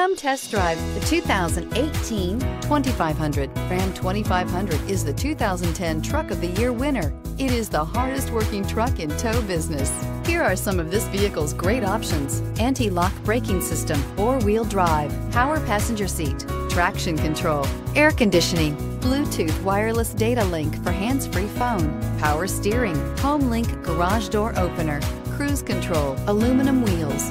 Come test drive the 2018 2500. Ram 2500 is the 2010 Truck of the Year winner. It is the hardest working truck in tow business. Here are some of this vehicle's great options. Anti-lock braking system, four-wheel drive, power passenger seat, traction control, air conditioning, Bluetooth wireless data link for hands-free phone, power steering, home link garage door opener, cruise control, aluminum wheels.